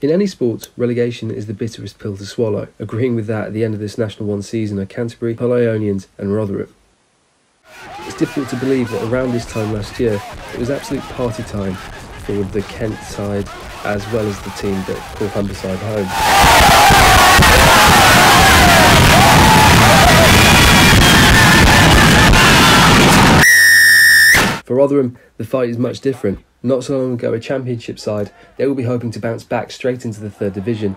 In any sport, relegation is the bitterest pill to swallow. Agreeing with that at the end of this National One season are Canterbury, Hull Ionians, and Rotherham. It's difficult to believe that around this time last year, it was absolute party time for the Kent side as well as the team that call Humberside home. For Rotherham, the fight is much different. Not so long ago, a championship side, they will be hoping to bounce back straight into the third division.